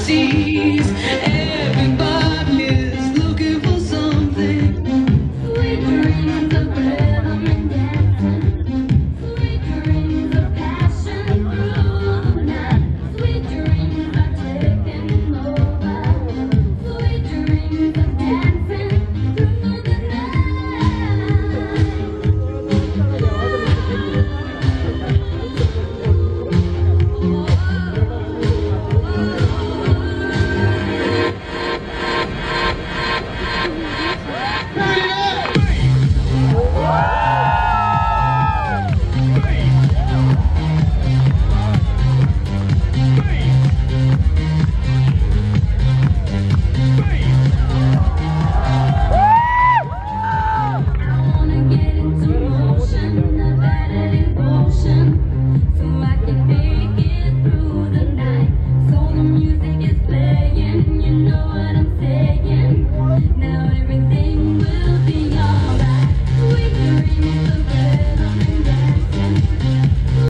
seas.